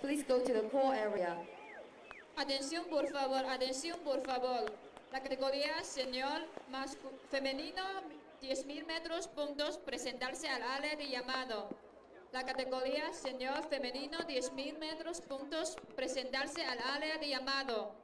Please go to the core area. Atención, por favor, atención, por favor. La categoría señor mascu- femenino 10.000 metros puntos presentarse al área de llamado. La categoría señor femenino 10.000 metros puntos presentarse al área de llamado.